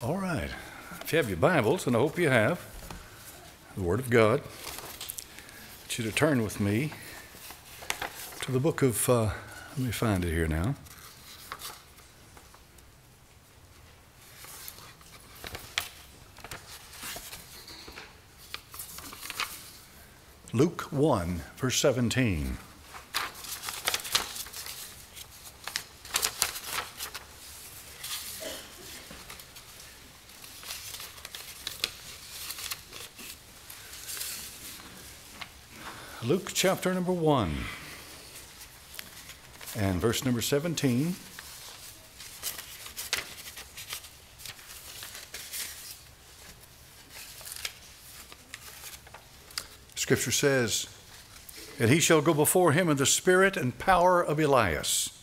All right. If you have your Bibles, and I hope you have, the Word of God, I want you to turn with me to the book of, uh, let me find it here now. Luke 1, verse 17. Luke chapter number 1 and verse number 17. Scripture says, And he shall go before him in the spirit and power of Elias,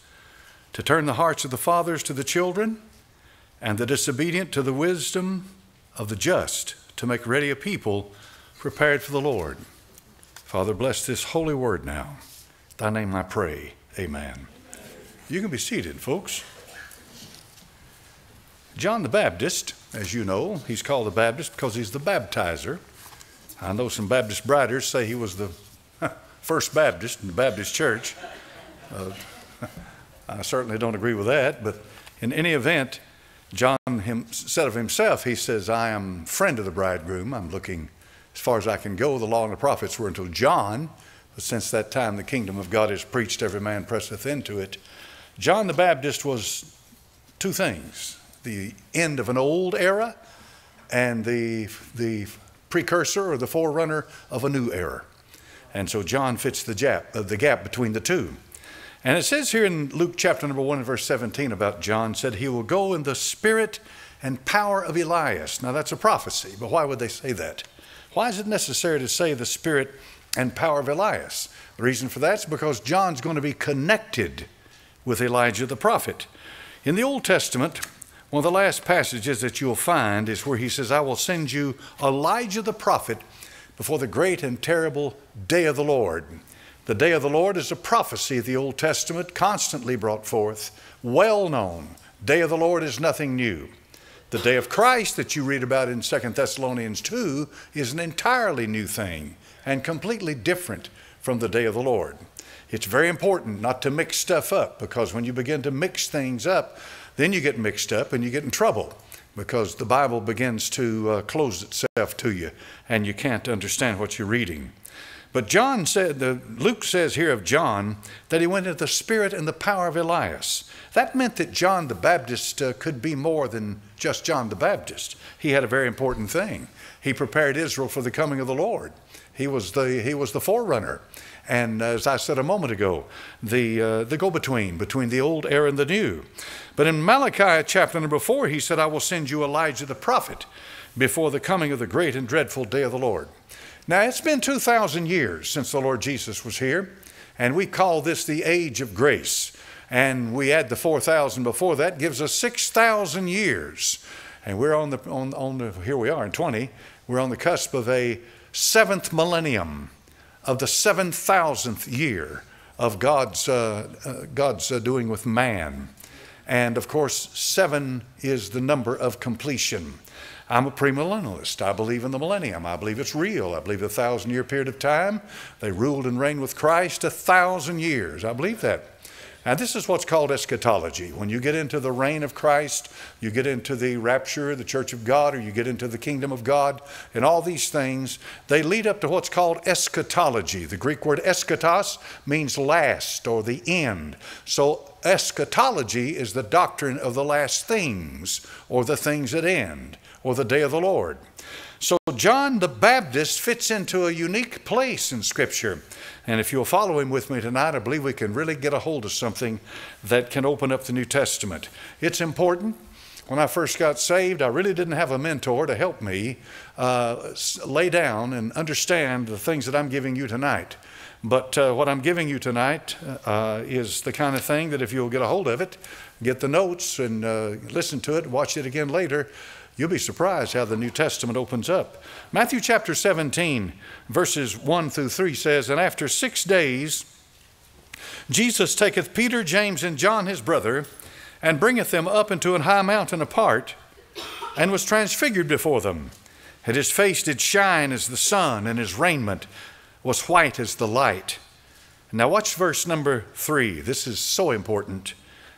to turn the hearts of the fathers to the children, and the disobedient to the wisdom of the just, to make ready a people prepared for the Lord. Father, bless this holy word now. Thy name I pray. Amen. You can be seated, folks. John the Baptist, as you know, he's called the Baptist because he's the baptizer. I know some Baptist writers say he was the first Baptist in the Baptist church. Uh, I certainly don't agree with that, but in any event, John him, said of himself, he says, I am friend of the bridegroom. I'm looking as far as I can go. The law and the prophets were until John, but since that time the kingdom of God is preached, every man presseth into it. John the Baptist was two things the end of an old era and the, the precursor or the forerunner of a new era. And so John fits the gap, uh, the gap between the two. And it says here in Luke chapter number 1 and verse 17 about John said he will go in the spirit and power of Elias. Now that's a prophecy, but why would they say that? Why is it necessary to say the spirit and power of Elias? The reason for that is because John's going to be connected with Elijah the prophet. In the Old Testament, one of the last passages that you'll find is where he says, I will send you Elijah the prophet before the great and terrible day of the Lord. The day of the Lord is a prophecy of the Old Testament constantly brought forth, well known. Day of the Lord is nothing new. The day of Christ that you read about in 2 Thessalonians 2 is an entirely new thing and completely different from the day of the Lord. It's very important not to mix stuff up because when you begin to mix things up, then you get mixed up and you get in trouble because the Bible begins to uh, close itself to you and you can't understand what you're reading. But John said, the, Luke says here of John that he went into the spirit and the power of Elias. That meant that John the Baptist uh, could be more than just John the Baptist. He had a very important thing. He prepared Israel for the coming of the Lord. He was the, he was the forerunner. And as I said a moment ago, the, uh, the go between, between the old era and the new. But in Malachi chapter number four, he said, I will send you Elijah the prophet before the coming of the great and dreadful day of the Lord. Now, it's been 2,000 years since the Lord Jesus was here, and we call this the age of grace. And we add the 4,000 before that, gives us 6,000 years. And we're on the, on, on the, here we are in 20, we're on the cusp of a seventh millennium, of the 7,000th year of God's, uh, uh, God's uh, doing with man. And of course, seven is the number of completion. I'm a premillennialist. I believe in the millennium. I believe it's real. I believe a thousand year period of time. They ruled and reigned with Christ a thousand years. I believe that. Now, this is what's called eschatology. When you get into the reign of Christ, you get into the rapture, of the church of God, or you get into the kingdom of God, and all these things, they lead up to what's called eschatology. The Greek word eschatos means last or the end. So, eschatology is the doctrine of the last things or the things that end or the day of the Lord. So, John the Baptist fits into a unique place in Scripture. And if you'll follow him with me tonight, I believe we can really get a hold of something that can open up the New Testament. It's important. When I first got saved, I really didn't have a mentor to help me uh, lay down and understand the things that I'm giving you tonight. But uh, what I'm giving you tonight uh, is the kind of thing that if you'll get a hold of it, get the notes and uh, listen to it, watch it again later, You'll be surprised how the New Testament opens up. Matthew chapter 17, verses 1 through 3 says, And after six days, Jesus taketh Peter, James, and John his brother, and bringeth them up into an high mountain apart, and was transfigured before them. And his face did shine as the sun, and his raiment was white as the light. Now, watch verse number three. This is so important.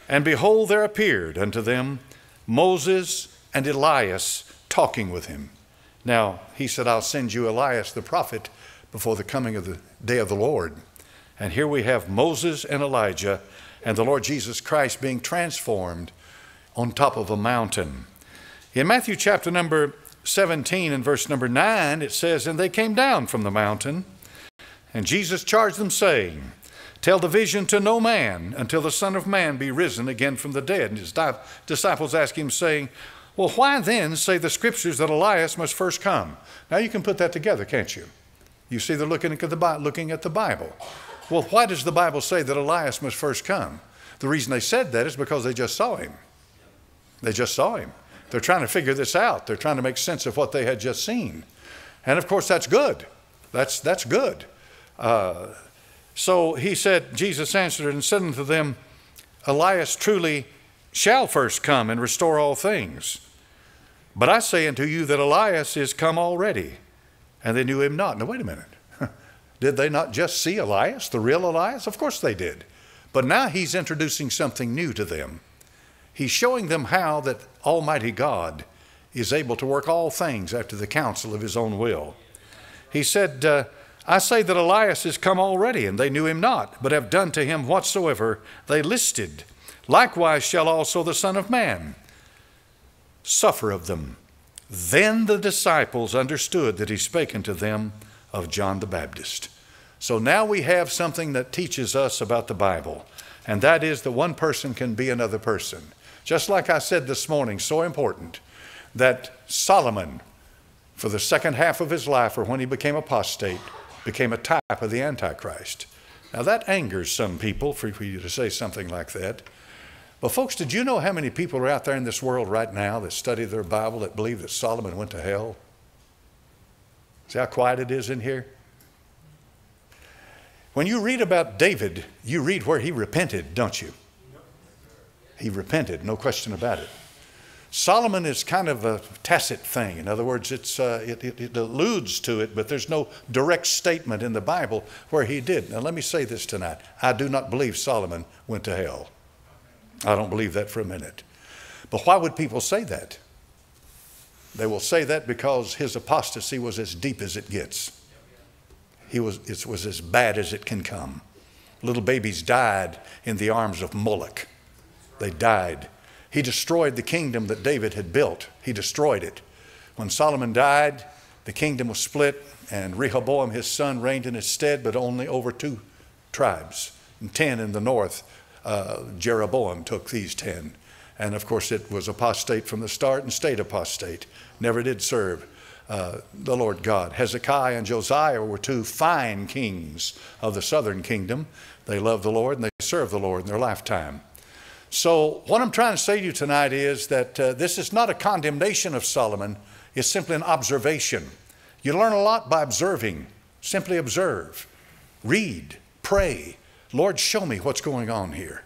And behold, there appeared unto them Moses and Elias talking with him. Now, he said, I'll send you Elias the prophet before the coming of the day of the Lord. And here we have Moses and Elijah and the Lord Jesus Christ being transformed on top of a mountain. In Matthew chapter number 17 and verse number 9, it says, And they came down from the mountain, and Jesus charged them, saying, Tell the vision to no man until the Son of Man be risen again from the dead. And his disciples asked him, saying, Well, why then say the scriptures that Elias must first come? Now you can put that together, can't you? You see, they're looking at the, looking at the Bible. Well, why does the Bible say that Elias must first come? The reason they said that is because they just saw him. They just saw him. They're trying to figure this out. They're trying to make sense of what they had just seen. And of course, that's good. That's, that's good. Uh, so he said, Jesus answered and said unto them, Elias truly shall first come and restore all things. But I say unto you that Elias is come already, and they knew him not. Now, wait a minute. did they not just see Elias, the real Elias? Of course they did. But now he's introducing something new to them. He's showing them how that Almighty God is able to work all things after the counsel of his own will. He said, uh, I say that Elias is come already, and they knew him not, but have done to him whatsoever they listed. Likewise shall also the Son of Man suffer of them. Then the disciples understood that he spake unto them of John the Baptist. So now we have something that teaches us about the Bible, and that is that one person can be another person. Just like I said this morning, so important that Solomon, for the second half of his life, or when he became apostate, became a type of the Antichrist. Now that angers some people for you to say something like that. But, folks, did you know how many people are out there in this world right now that study their Bible that believe that Solomon went to hell? See how quiet it is in here? When you read about David, you read where he repented, don't you? He repented, no question about it. Solomon is kind of a tacit thing. In other words, it's, uh, it, it, it, alludes to it, but there's no direct statement in the Bible where he did. Now, let me say this tonight. I do not believe Solomon went to hell. I don't believe that for a minute. But why would people say that? They will say that because his apostasy was as deep as it gets. He was, it was as bad as it can come. Little babies died in the arms of Moloch. They died he destroyed the kingdom that David had built. He destroyed it. When Solomon died, the kingdom was split, and Rehoboam, his son, reigned in its stead, but only over two tribes. And ten in the north, uh, Jeroboam took these ten. And of course, it was apostate from the start and stayed apostate. Never did serve uh, the Lord God. Hezekiah and Josiah were two fine kings of the southern kingdom. They loved the Lord and they served the Lord in their lifetime. So, what I'm trying to say to you tonight is that uh, this is not a condemnation of Solomon, it's simply an observation. You learn a lot by observing. Simply observe, read, pray. Lord, show me what's going on here.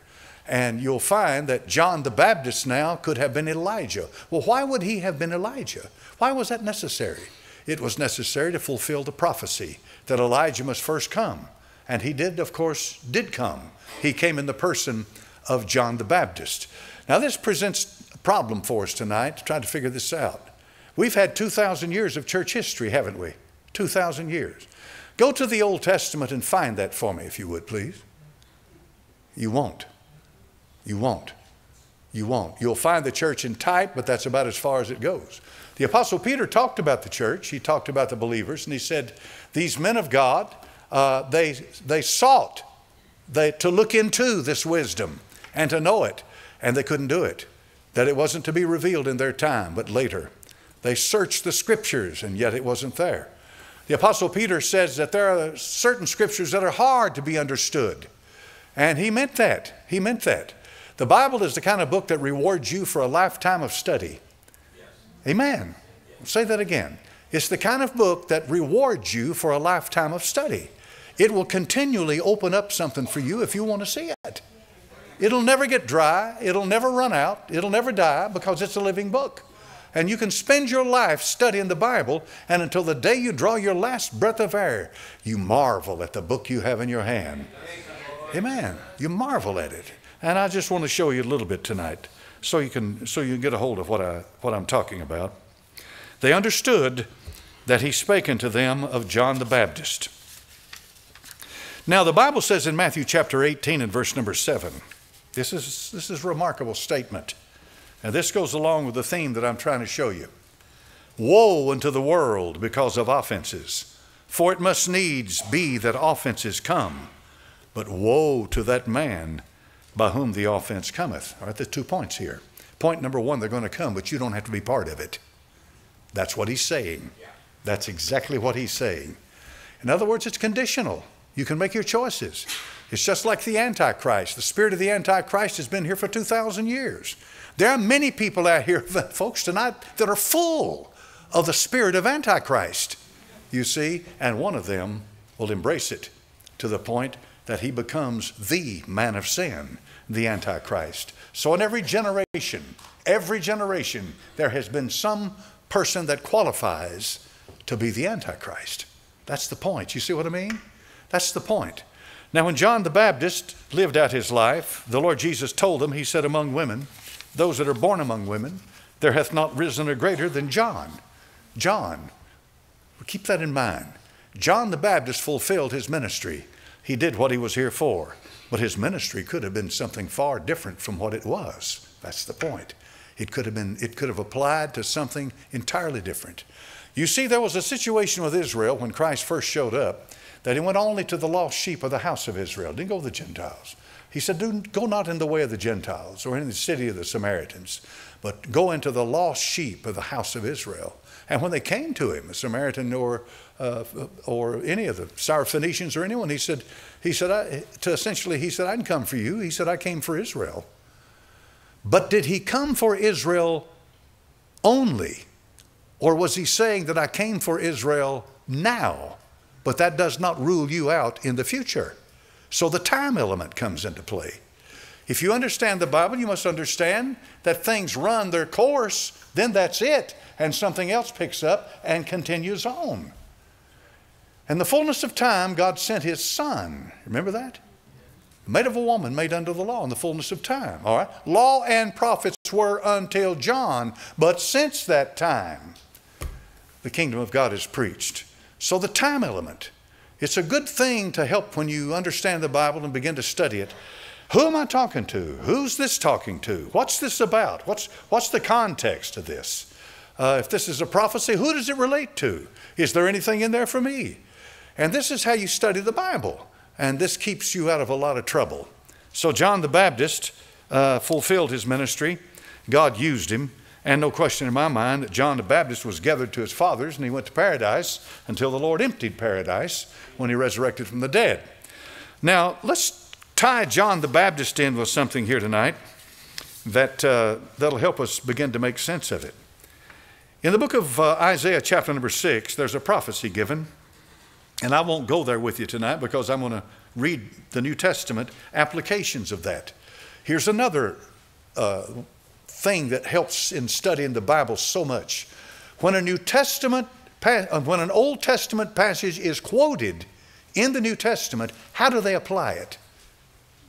And you'll find that John the Baptist now could have been Elijah. Well, why would he have been Elijah? Why was that necessary? It was necessary to fulfill the prophecy that Elijah must first come. And he did, of course, did come. He came in the person of John the Baptist. Now, this presents a problem for us tonight to try to figure this out. We've had 2,000 years of church history, haven't we? 2,000 years. Go to the Old Testament and find that for me, if you would, please. You won't. You won't. You won't. You'll find the church in type, but that's about as far as it goes. The Apostle Peter talked about the church. He talked about the believers, and he said, These men of God, uh, they, they sought they, to look into this wisdom and to know it, and they couldn't do it. That it wasn't to be revealed in their time, but later. They searched the scriptures, and yet it wasn't there. The Apostle Peter says that there are certain scriptures that are hard to be understood. And he meant that. He meant that. The Bible is the kind of book that rewards you for a lifetime of study. Yes. Amen. Yes. Say that again. It's the kind of book that rewards you for a lifetime of study. It will continually open up something for you if you want to see it. It'll never get dry. It'll never run out. It'll never die because it's a living book. and you can spend your life studying the Bible, and until the day you draw your last breath of air, you marvel at the book you have in your hand. Amen. You marvel at it. And I just want to show you a little bit tonight so you can, so you can get a hold of what, I, what I'm talking about. They understood that he spake unto them of John the Baptist. Now, the Bible says in Matthew chapter 18 and verse number 7, this is, this is a remarkable statement. And this goes along with the theme that I'm trying to show you. Woe unto the world because of offenses, for it must needs be that offenses come. But woe to that man by whom the offense cometh. All right, there's two points here. Point number one, they're going to come, but you don't have to be part of it. That's what he's saying. That's exactly what he's saying. In other words, it's conditional. You can make your choices. It's just like the Antichrist. The spirit of the Antichrist has been here for 2,000 years. There are many people out here, folks, tonight that are full of the spirit of Antichrist, you see, and one of them will embrace it to the point that he becomes the man of sin, the Antichrist. So, in every generation, every generation, there has been some person that qualifies to be the Antichrist. That's the point. You see what I mean? That's the point. Now, when John the Baptist lived out his life, the Lord Jesus told him, He said, Among women, those that are born among women, there hath not risen a greater than John. John, keep that in mind. John the Baptist fulfilled his ministry. He did what he was here for. But his ministry could have been something far different from what it was. That's the point. It could have been, it could have applied to something entirely different. You see, there was a situation with Israel when Christ first showed up that he went only to the lost sheep of the house of Israel, didn't go to the Gentiles. He said, Go not in the way of the Gentiles or in the city of the Samaritans, but go into the lost sheep of the house of Israel. And when they came to him, a Samaritan or, uh, or any of the Syrophoenicians or anyone, he said, he said I, to essentially, he said, I didn't come for you. He said, I came for Israel. But did he come for Israel only? Or was he saying that I came for Israel now, but that does not rule you out in the future? So the time element comes into play. If you understand the Bible, you must understand that things run their course, then that's it, and something else picks up and continues on. In the fullness of time, God sent His Son. Remember that? Made of a woman, made under the law in the fullness of time. All right? Law and prophets were until John, but since that time, the kingdom of God is preached. So the time element it's a good thing to help when you understand the Bible and begin to study it. Who am I talking to? Who's this talking to? What's this about? What's, what's the context of this? Uh, if this is a prophecy, who does it relate to? Is there anything in there for me? And this is how you study the Bible. And this keeps you out of a lot of trouble. So, John the Baptist uh, fulfilled his ministry. God used him. And no question in my mind that John the Baptist was gathered to his fathers and he went to paradise until the Lord emptied paradise when he resurrected from the dead. Now, let's tie John the Baptist in with something here tonight that, uh, that'll help us begin to make sense of it. In the book of uh, Isaiah, chapter number six, there's a prophecy given. And I won't go there with you tonight because I'm going to read the New Testament applications of that. Here's another uh, thing that helps in studying the Bible so much. When a New Testament, uh, when an Old Testament passage is quoted in the New Testament, how do they apply it?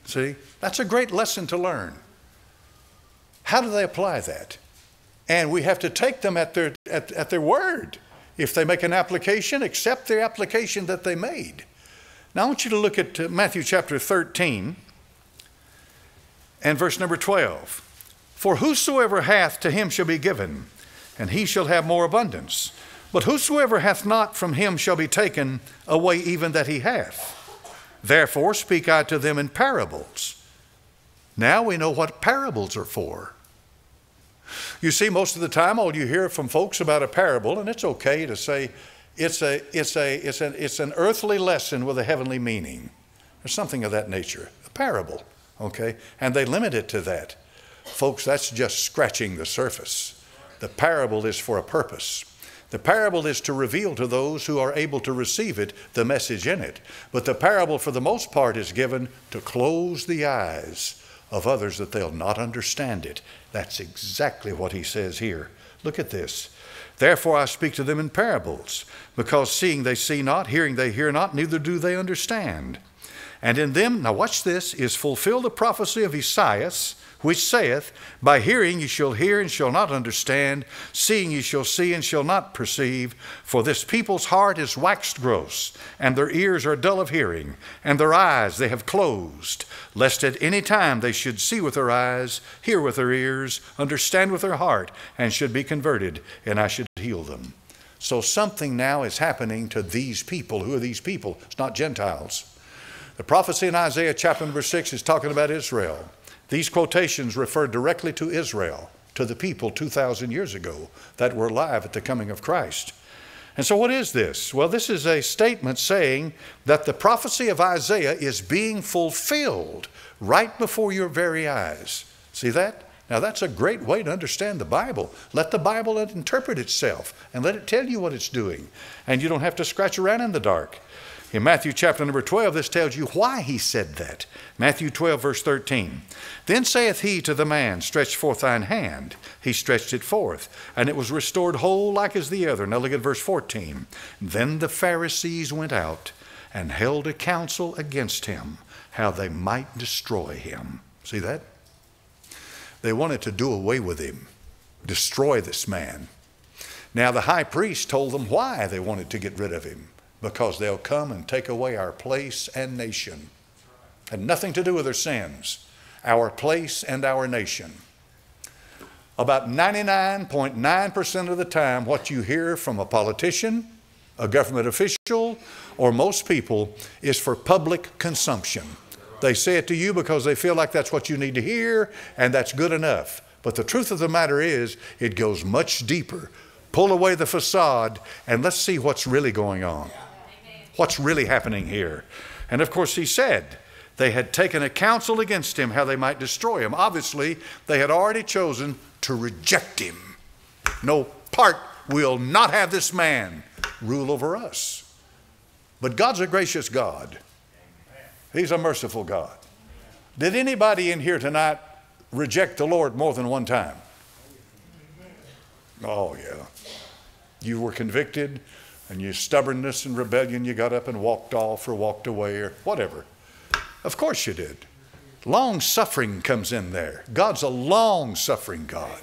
See, that's a great lesson to learn. How do they apply that? And we have to take them at their, at, at their word. If they make an application, accept the application that they made. Now I want you to look at uh, Matthew chapter 13 and verse number 12. For whosoever hath, to him shall be given, and he shall have more abundance. But whosoever hath not, from him shall be taken away even that he hath. Therefore speak I to them in parables. Now we know what parables are for. You see, most of the time, all you hear from folks about a parable, and it's okay to say it's, a, it's, a, it's, an, it's an earthly lesson with a heavenly meaning. or something of that nature, a parable, okay? And they limit it to that. Folks, that's just scratching the surface. The parable is for a purpose. The parable is to reveal to those who are able to receive it the message in it. But the parable, for the most part, is given to close the eyes of others that they'll not understand it. That's exactly what he says here. Look at this. Therefore I speak to them in parables, because seeing they see not, hearing they hear not, neither do they understand. And in them, now watch this, is fulfilled the prophecy of Esaias which saith, By hearing ye shall hear and shall not understand, seeing ye shall see and shall not perceive. For this people's heart is waxed gross, and their ears are dull of hearing, and their eyes they have closed, lest at any time they should see with their eyes, hear with their ears, understand with their heart, and should be converted, and I should heal them. So something now is happening to these people. Who are these people? It's not Gentiles. The prophecy in Isaiah chapter number 6 is talking about Israel. These quotations refer directly to Israel, to the people 2,000 years ago that were alive at the coming of Christ. And so, what is this? Well, this is a statement saying that the prophecy of Isaiah is being fulfilled right before your very eyes. See that? Now, that's a great way to understand the Bible. Let the Bible interpret itself and let it tell you what it's doing. And you don't have to scratch around in the dark. In Matthew chapter number 12, this tells you why he said that. Matthew 12, verse 13. Then saith he to the man, Stretch forth thine hand. He stretched it forth, and it was restored whole like as the other. Now look at verse 14. Then the Pharisees went out and held a council against him, how they might destroy him. See that? They wanted to do away with him, destroy this man. Now the high priest told them why they wanted to get rid of him because they'll come and take away our place and nation. Had nothing to do with their sins, our place and our nation. About 99.9% of the time, what you hear from a politician, a government official, or most people is for public consumption. They say it to you because they feel like that's what you need to hear and that's good enough. But the truth of the matter is, it goes much deeper. Pull away the facade and let's see what's really going on what's really happening here? And of course, he said they had taken a counsel against him how they might destroy him. Obviously, they had already chosen to reject him. No part will not have this man rule over us. But God's a gracious God, He's a merciful God. Did anybody in here tonight reject the Lord more than one time? Oh, yeah. You were convicted and your stubbornness and rebellion, you got up and walked off or walked away or whatever. Of course you did. Long suffering comes in there. God's a long suffering God.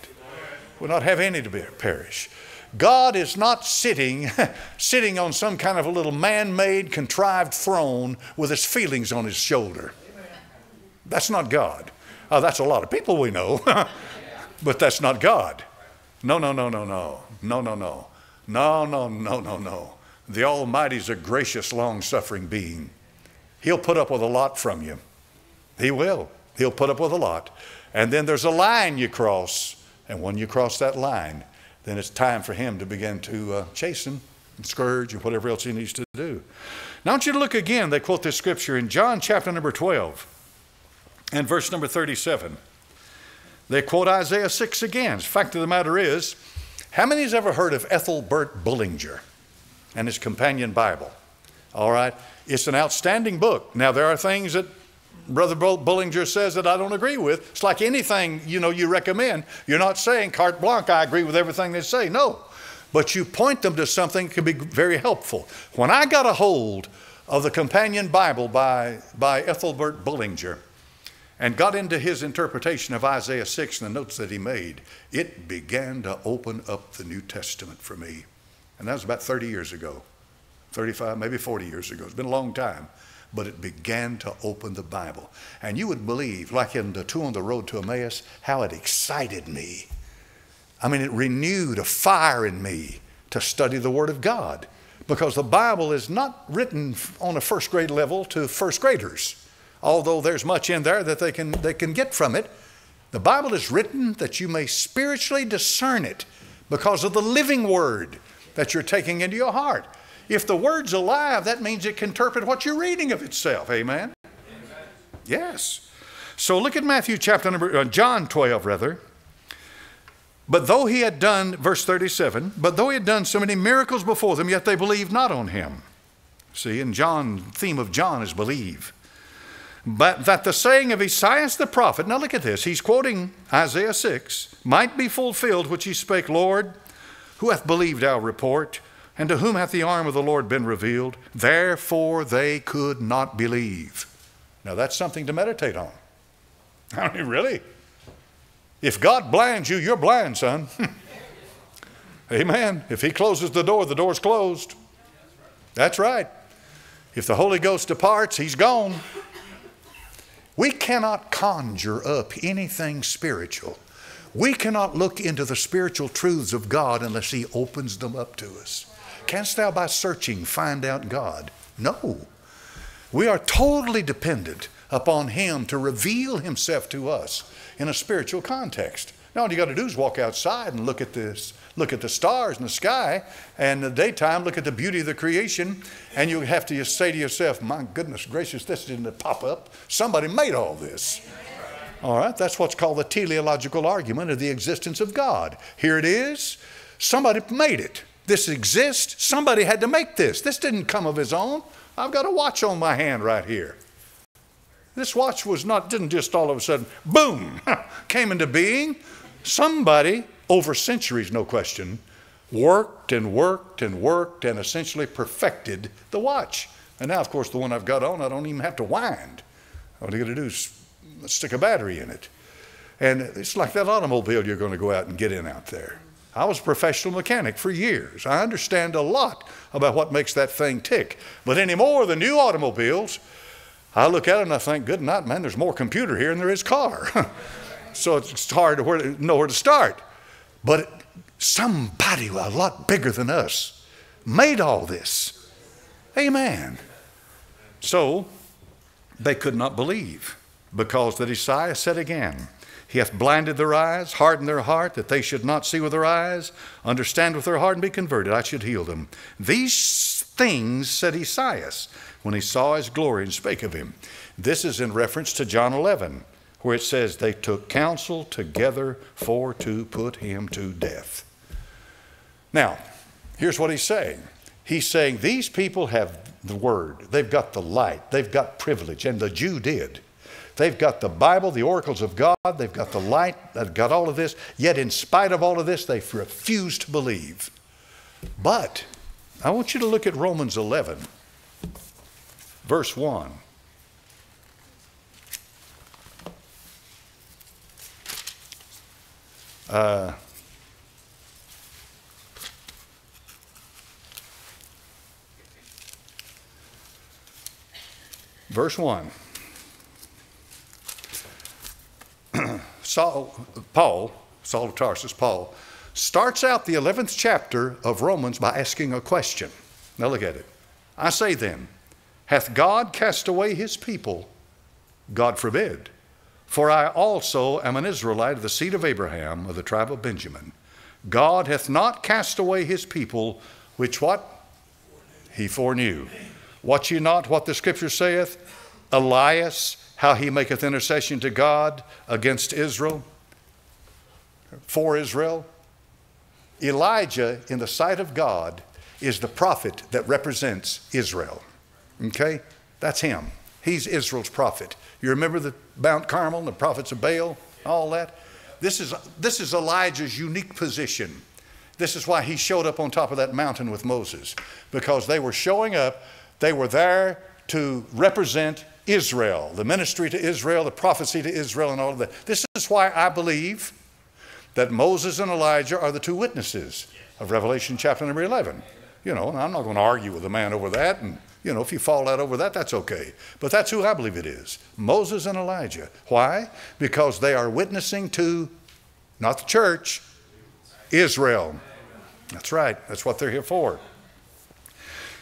We'll not have any to perish. God is not sitting, sitting on some kind of a little man-made, contrived throne with his feelings on his shoulder. That's not God. Oh, that's a lot of people we know, but that's not God. No, no, no, no, no, no, no, no. No, no, no, no, no. The Almighty's a gracious, long suffering being. He'll put up with a lot from you. He will. He'll put up with a lot. And then there's a line you cross. And when you cross that line, then it's time for Him to begin to uh, chasten and scourge and whatever else He needs to do. Now, I want you to look again. They quote this scripture in John chapter number 12 and verse number 37. They quote Isaiah 6 again. The fact of the matter is, how many has ever heard of Ethelbert Bullinger and his companion Bible? All right. It's an outstanding book. Now, there are things that Brother Bullinger says that I don't agree with. It's like anything, you know, you recommend. You're not saying carte blanche, I agree with everything they say. No. But you point them to something that can be very helpful. When I got a hold of the companion Bible by, by Ethelbert Bullinger, and got into his interpretation of Isaiah 6 and the notes that he made, it began to open up the New Testament for me. And that was about 30 years ago, 35, maybe 40 years ago. It's been a long time. But it began to open the Bible. And you would believe, like in the two on the road to Emmaus, how it excited me. I mean, it renewed a fire in me to study the Word of God because the Bible is not written on a first grade level to first graders although there's much in there that they can, they can get from it. The Bible is written that you may spiritually discern it because of the living word that you're taking into your heart. If the word's alive, that means it can interpret what you're reading of itself. Amen? Amen. Yes. So look at Matthew chapter number, uh, John 12 rather. But though he had done, verse 37, but though he had done so many miracles before them, yet they believed not on him. See, and John, theme of John is believe. But that the saying of Esaias the prophet, now look at this, he's quoting Isaiah 6, might be fulfilled, which he spake, Lord, who hath believed our report? And to whom hath the arm of the Lord been revealed? Therefore they could not believe. Now that's something to meditate on. I mean, really? If God blinds you, you're blind, son. Amen. If He closes the door, the door's closed. That's right. If the Holy Ghost departs, He's gone. We cannot conjure up anything spiritual. We cannot look into the spiritual truths of God unless He opens them up to us. Canst thou by searching find out God? No. We are totally dependent upon Him to reveal Himself to us in a spiritual context. Now, all you got to do is walk outside and look at this, look at the stars in the sky, and the daytime look at the beauty of the creation, and you have to say to yourself, "My goodness gracious, this didn't pop up. Somebody made all this." All right, that's what's called the teleological argument of the existence of God. Here it is. Somebody made it. This exists. Somebody had to make this. This didn't come of his own. I've got a watch on my hand right here. This watch was not, didn't just all of a sudden, boom, came into being. Somebody, over centuries, no question, worked and worked and worked and essentially perfected the watch. And now, of course, the one I've got on, I don't even have to wind. All you got to do is stick a battery in it. And it's like that automobile you're going to go out and get in out there. I was a professional mechanic for years. I understand a lot about what makes that thing tick. But anymore, the new automobiles, I look at it and I think, good night, man, there's more computer here than there is car. so it's hard to know where to start. But somebody a lot bigger than us made all this. Amen. So they could not believe because the Isaiah said again, he hath blinded their eyes, hardened their heart, that they should not see with their eyes, understand with their heart, and be converted. I should heal them. These things said Esaias when he saw his glory and spake of him. This is in reference to John 11, where it says, They took counsel together for to put him to death. Now, here's what he's saying. He's saying these people have the word, they've got the light, they've got privilege, and the Jew did. They've got the Bible, the oracles of God, they've got the light, they've got all of this, yet in spite of all of this, they refuse to believe. But I want you to look at Romans 11, verse 1. Uh, verse 1. Saul, Paul, Saul of Tarsus, Paul, starts out the 11th chapter of Romans by asking a question. Now look at it. I say then, hath God cast away his people? God forbid. For I also am an Israelite of the seed of Abraham, of the tribe of Benjamin. God hath not cast away his people, which what? He foreknew. Watch ye not what the scripture saith? Elias how he maketh intercession to God against Israel, for Israel. Elijah, in the sight of God, is the prophet that represents Israel. Okay? That's him. He's Israel's prophet. You remember the Mount Carmel, the prophets of Baal, all that? This is, this is Elijah's unique position. This is why he showed up on top of that mountain with Moses, because they were showing up, they were there to represent Israel, the ministry to Israel, the prophecy to Israel, and all of that. This is why I believe that Moses and Elijah are the two witnesses of Revelation chapter number 11. You know, and I'm not going to argue with a man over that. And, you know, if you fall out over that, that's okay. But that's who I believe it is Moses and Elijah. Why? Because they are witnessing to, not the church, Israel. That's right. That's what they're here for.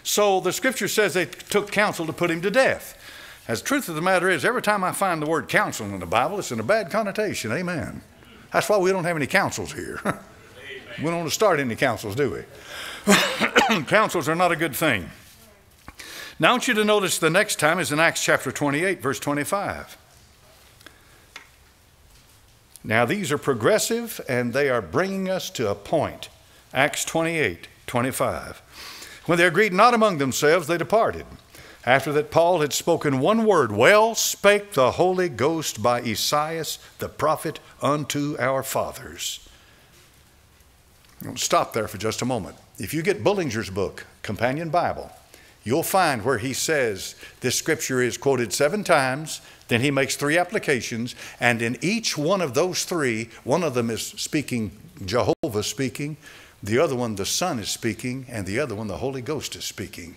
So the scripture says they took counsel to put him to death. As the truth of the matter is, every time I find the word counsel in the Bible, it's in a bad connotation. Amen. That's why we don't have any councils here. we don't want to start any councils, do we? councils are not a good thing. Now, I want you to notice the next time is in Acts chapter 28, verse 25. Now, these are progressive and they are bringing us to a point. Acts 28, 25. When they agreed not among themselves, they departed. After that, Paul had spoken one word Well spake the Holy Ghost by Esaias the prophet unto our fathers. Stop there for just a moment. If you get Bullinger's book, Companion Bible, you'll find where he says this scripture is quoted seven times, then he makes three applications, and in each one of those three, one of them is speaking, Jehovah speaking, the other one, the Son is speaking, and the other one, the Holy Ghost is speaking.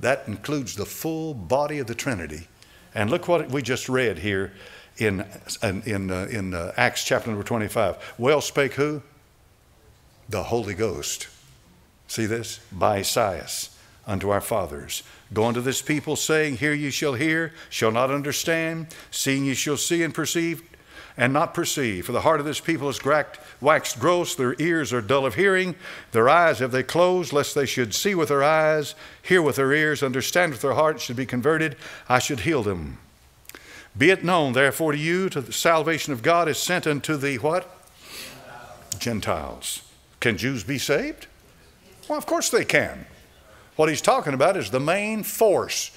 That includes the full body of the Trinity. And look what we just read here in, in, uh, in uh, Acts chapter number 25. Well spake who? The Holy Ghost. See this? By Esaias unto our fathers. Go unto this people, saying, Hear ye shall hear, shall not understand, seeing ye shall see and perceive, and not perceive. For the heart of this people is waxed gross, their ears are dull of hearing, their eyes have they closed, lest they should see with their eyes, hear with their ears, understand with their hearts, should be converted, I should heal them. Be it known, therefore, to you, to the salvation of God is sent unto the what? Gentiles. Can Jews be saved? Well, of course they can. What he's talking about is the main force,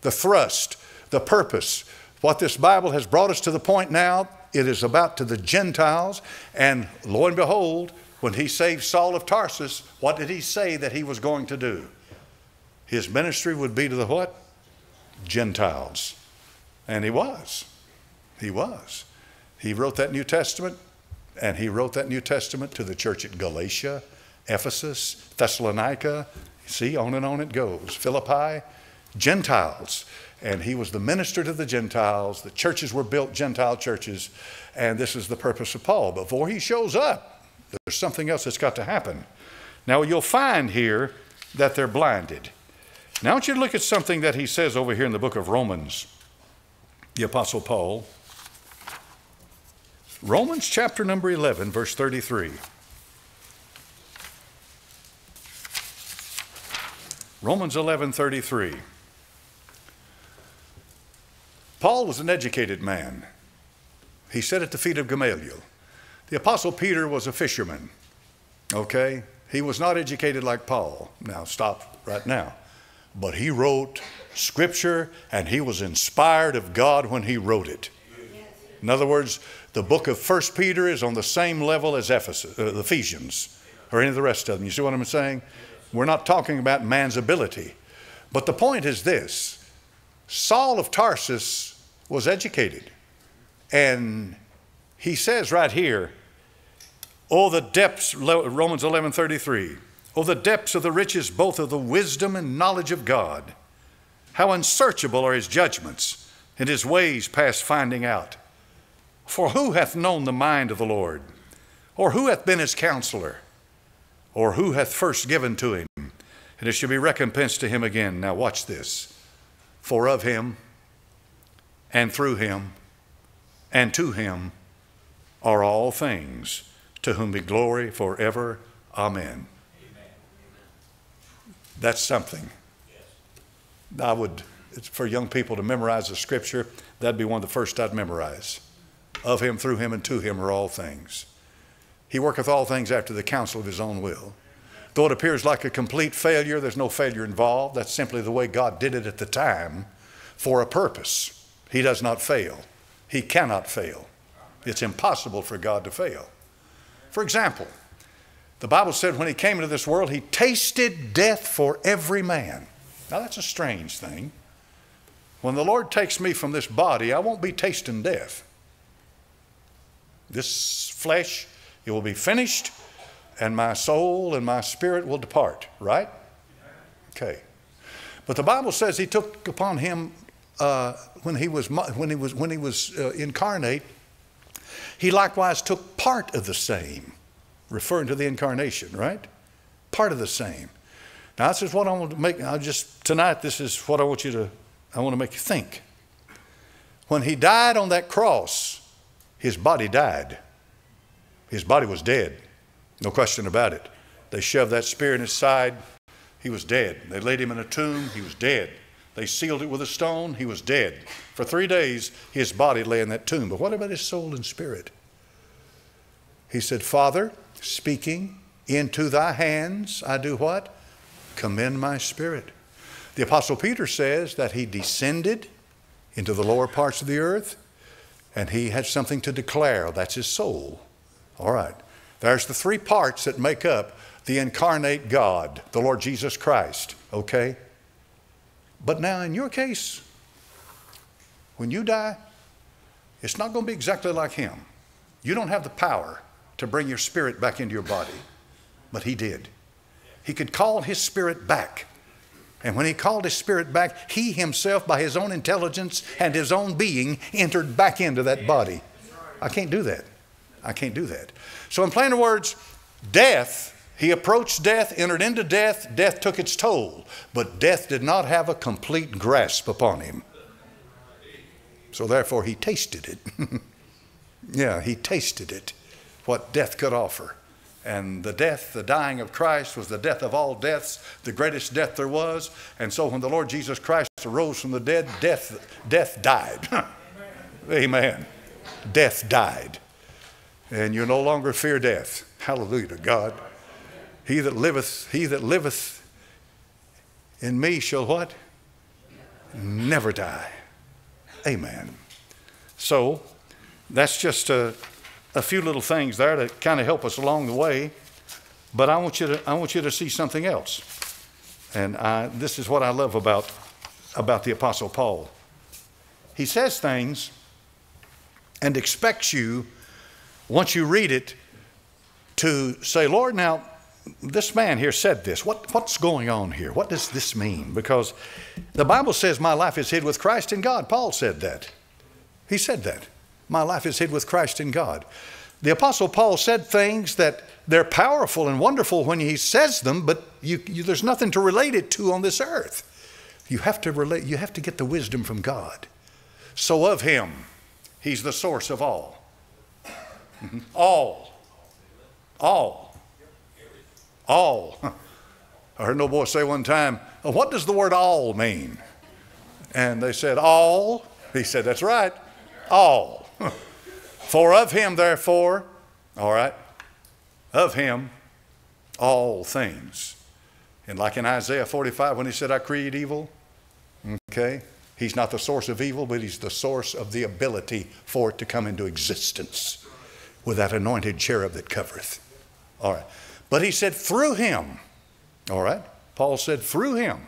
the thrust, the purpose. What this Bible has brought us to the point now it is about to the Gentiles. And lo and behold, when he saved Saul of Tarsus, what did he say that he was going to do? His ministry would be to the what? Gentiles. And he was. He was. He wrote that New Testament, and he wrote that New Testament to the church at Galatia, Ephesus, Thessalonica. See, on and on it goes. Philippi, Gentiles and he was the minister to the Gentiles. The churches were built, Gentile churches, and this is the purpose of Paul. Before he shows up, there's something else that's got to happen. Now, you'll find here that they're blinded. Now, I want you to look at something that he says over here in the book of Romans, the Apostle Paul. Romans chapter number 11, verse 33. Romans 11:33. Paul was an educated man. He sat at the feet of Gamaliel. The Apostle Peter was a fisherman. Okay? He was not educated like Paul. Now, stop right now. But he wrote scripture and he was inspired of God when he wrote it. In other words, the book of First Peter is on the same level as Ephesus, uh, Ephesians or any of the rest of them. You see what I'm saying? We're not talking about man's ability. But the point is this Saul of Tarsus was educated. And he says right here, Oh, the depths, Romans 11 33. Oh, the depths of the riches, both of the wisdom and knowledge of God. How unsearchable are his judgments, and his ways past finding out. For who hath known the mind of the Lord? Or who hath been his counselor? Or who hath first given to him? And it shall be recompensed to him again. Now, watch this. For of him, and through him, and to him are all things, to whom be glory forever. Amen. That's something. I would, for young people to memorize the scripture, that'd be one of the first I'd memorize. Of him, through him, and to him are all things. He worketh all things after the counsel of his own will. Though it appears like a complete failure, there's no failure involved. That's simply the way God did it at the time for a purpose. He does not fail. He cannot fail. It's impossible for God to fail. For example, the Bible said when he came into this world, he tasted death for every man. Now that's a strange thing. When the Lord takes me from this body, I won't be tasting death. This flesh, it will be finished and my soul and my spirit will depart, right? Okay. But the Bible says he took upon him uh, when he was when he was when he was uh, incarnate. He likewise took part of the same, referring to the incarnation, right? Part of the same. Now this is what I want to make. I just tonight. This is what I want you to. I want to make you think. When he died on that cross, his body died. His body was dead. No question about it. They shoved that spear in his side. He was dead. They laid him in a tomb. He was dead. They sealed it with a stone. He was dead. For three days, his body lay in that tomb. But what about his soul and spirit? He said, Father, speaking, into thy hands I do what? Commend my spirit. The Apostle Peter says that he descended into the lower parts of the earth and he had something to declare. That's his soul. All right. There's the three parts that make up the incarnate God, the Lord Jesus Christ. Okay? But now, in your case, when you die, it's not going to be exactly like him. You don't have the power to bring your spirit back into your body, but he did. He could call his spirit back. And when he called his spirit back, he himself, by his own intelligence and his own being, entered back into that body. I can't do that. I can't do that. So, in plain words, death, he approached death, entered into death, death took its toll, but death did not have a complete grasp upon him. So, therefore, he tasted it. yeah, he tasted it, what death could offer. And the death, the dying of Christ, was the death of all deaths, the greatest death there was. And so when the Lord Jesus Christ arose from the dead, death, death died. Amen. Death died. And you no longer fear death. Hallelujah to God. He that liveth, he that liveth in me shall what? Never die. Amen. So that's just a, a few little things there to kind of help us along the way. But I want you to, I want you to see something else. And I, this is what I love about, about the Apostle Paul. He says things and expects you, once you read it, to say, Lord, now, this man here said this. What, what's going on here? What does this mean? Because the Bible says my life is hid with Christ in God. Paul said that. He said that. My life is hid with Christ in God. The Apostle Paul said things that they're powerful and wonderful when he says them, but you, you, there's nothing to relate it to on this earth. You have to relate, you have to get the wisdom from God. So of him, he's the source of all. Mm-hmm. All. All. All. I heard no boy say one time, What does the word all mean? And they said, All. He said, That's right. All. For of him, therefore, all right, of him, all things. And like in Isaiah 45, when he said, I create evil, okay, he's not the source of evil, but he's the source of the ability for it to come into existence with that anointed cherub that covereth. All right. But he said, through him, all right, Paul said, through him.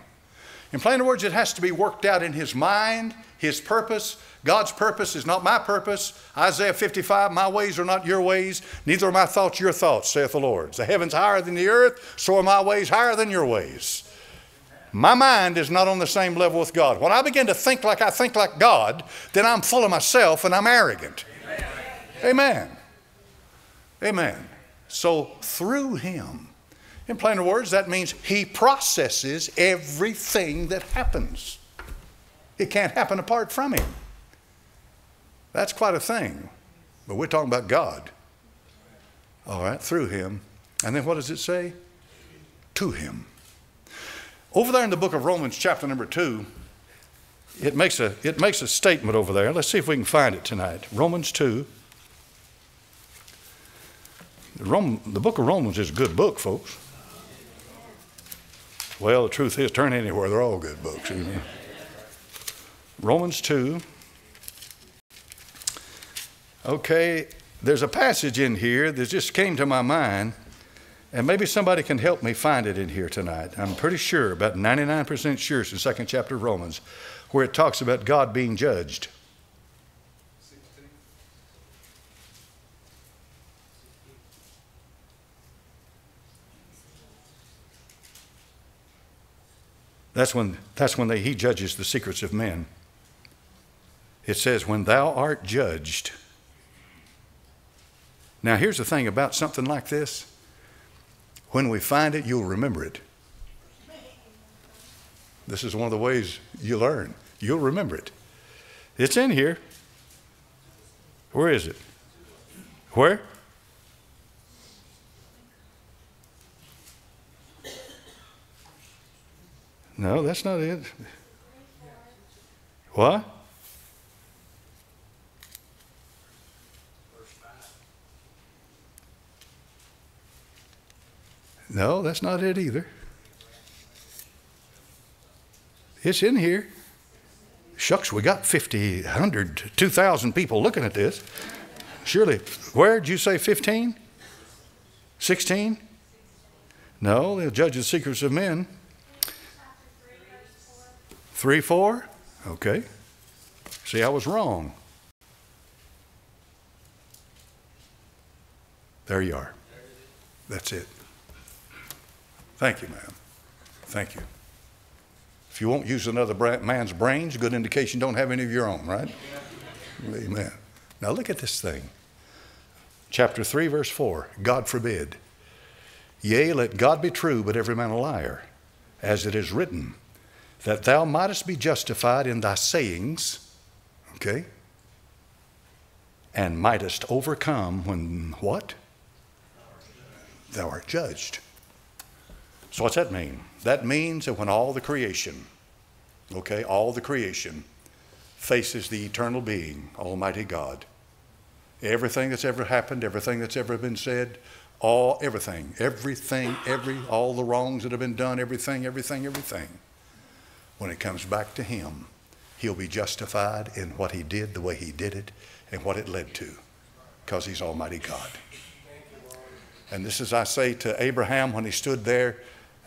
In plain words, it has to be worked out in his mind, his purpose, God's purpose is not my purpose. Isaiah 55, my ways are not your ways, neither are my thoughts your thoughts, saith the Lord. The heavens higher than the earth, so are my ways higher than your ways. My mind is not on the same level with God. When I begin to think like I think like God, then I'm full of myself and I'm arrogant. Amen. Amen. Amen. So through Him, in plainer words, that means He processes everything that happens. It can't happen apart from Him. That's quite a thing. But we're talking about God. All right, through him. And then what does it say? To him. Over there in the book of Romans, chapter number two, it makes a, it makes a statement over there. Let's see if we can find it tonight. Romans 2. The, Rome, the book of Romans is a good book, folks. Well, the truth is, turn anywhere, they're all good books. Romans 2. Okay, there's a passage in here that just came to my mind, and maybe somebody can help me find it in here tonight. I'm pretty sure, about 99% sure, it's in the second chapter of Romans, where it talks about God being judged. That's when, that's when they, he judges the secrets of men. It says, When thou art judged, now, here's the thing about something like this when we find it, you'll remember it. This is one of the ways you learn. You'll remember it. It's in here. Where is it? Where? No, that's not it. What? No, that's not it either. It's in here. Shucks, we got 50, 100, 2,000 people looking at this. Surely, where did you say 15? 16? No, they'll judge the secrets of men. 3 4? Okay. See, I was wrong. There you are. That's it. Thank you, ma'am. Thank you. If you won't use another man's brains, good indication you don't have any of your own, right? Amen. Now look at this thing. Chapter 3, verse 4 God forbid. Yea, let God be true, but every man a liar, as it is written, that thou mightest be justified in thy sayings, okay, and mightest overcome when what? Thou art judged. So, what's that mean? That means that when all the creation, okay, all the creation faces the eternal being, Almighty God, everything that's ever happened, everything that's ever been said, all, everything, everything, every, all the wrongs that have been done, everything, everything, everything. When it comes back to Him, He'll be justified in what He did, the way He did it, and what it led to, because He's Almighty God. And this is, I say to Abraham when he stood there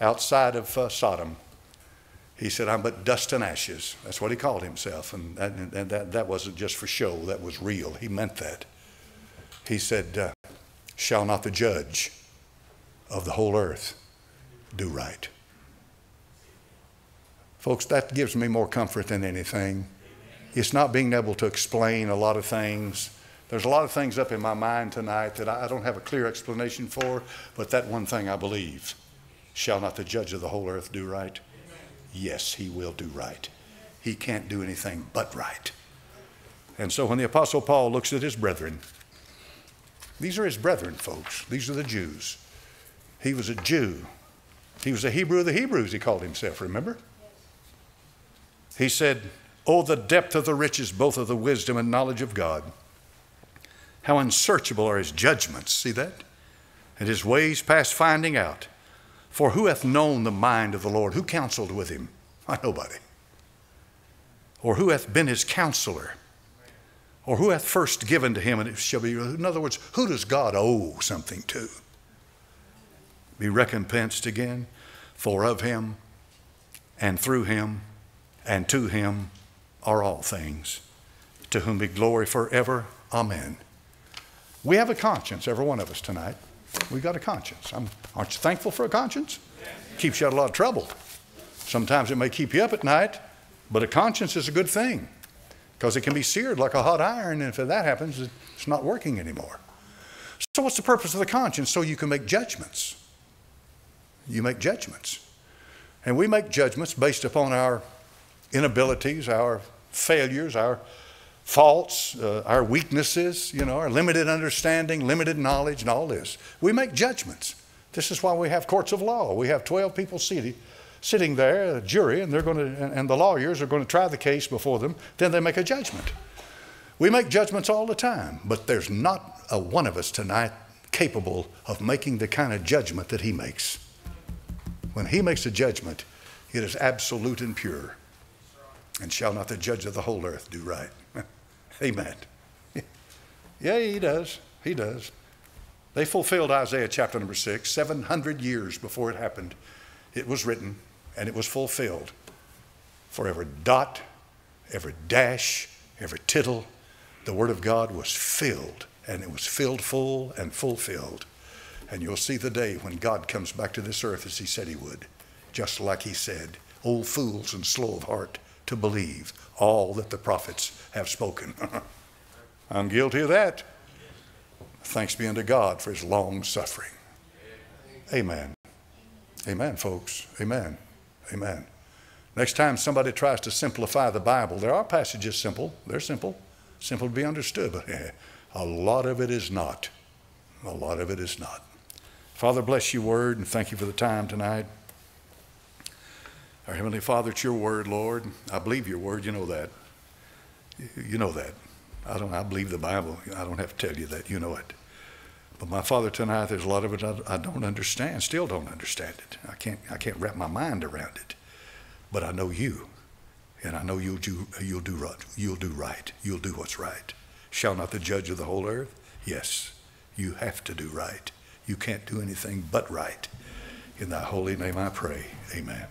outside of uh, Sodom. He said, I'm but dust and ashes. That's what he called himself. And, that, and that, that wasn't just for show, that was real. He meant that. He said, uh, Shall not the judge of the whole earth do right? Folks, that gives me more comfort than anything. It's not being able to explain a lot of things. There's a lot of things up in my mind tonight that I don't have a clear explanation for, but that one thing I believe shall not the judge of the whole earth do right? Yes, he will do right. He can't do anything but right. And so when the Apostle Paul looks at his brethren, these are his brethren, folks. These are the Jews. He was a Jew. He was a Hebrew of the Hebrews, he called himself, remember? He said, Oh, the depth of the riches, both of the wisdom and knowledge of God. How unsearchable are his judgments. See that? And his ways past finding out. For who hath known the mind of the Lord? Who counseled with him? Why, nobody. Or who hath been his counselor? Or who hath first given to him, and it shall be. In other words, who does God owe something to? Be recompensed again, for of him, and through him, and to him are all things, to whom be glory forever. Amen. We have a conscience, every one of us tonight. We got a conscience. I'm, aren't you thankful for a conscience? Keeps you out of a lot of trouble. Sometimes it may keep you up at night, but a conscience is a good thing because it can be seared like a hot iron, and if that happens, it's not working anymore. So, what's the purpose of the conscience? So you can make judgments. You make judgments. And we make judgments based upon our inabilities, our failures, our faults, uh, our weaknesses, you know, our limited understanding, limited knowledge, and all this. We make judgments. This is why we have courts of law. We have 12 people seated sitting there, a jury, and they're going to, and the lawyers are going to try the case before them. Then they make a judgment. We make judgments all the time, but there's not a one of us tonight capable of making the kind of judgment that he makes. When he makes a judgment, it is absolute and pure. And shall not the judge of the whole earth do right? Amen. Yeah, he does. He does. They fulfilled Isaiah chapter number six, 700 years before it happened. It was written, and it was fulfilled. For every dot, every dash, every tittle, the Word of God was filled, and it was filled full and fulfilled. And you'll see the day when God comes back to this earth as He said He would, just like He said, Old fools and slow of heart to believe all that the prophets have spoken. I'm guilty of that. Thanks be unto God for His long suffering. Amen. Amen, folks. Amen. Amen. Next time somebody tries to simplify the Bible, there are passages simple. They're simple, simple to be understood, but a lot of it is not. A lot of it is not. Father, bless your word and thank you for the time tonight. Our Heavenly Father, it's your word, Lord. I believe your word. You know that. You know that. I don't. I believe the Bible. I don't have to tell you that. You know it. But my Father, tonight, there's a lot of it I, don't understand. Still don't understand it. I can't. I can't wrap my mind around it. But I know you. And I know you'll do, you'll do right. You'll do right. You'll do what's right. Shall not the judge of the whole earth? Yes, you have to do right. You can't do anything but right. In thy holy name I pray. Amen.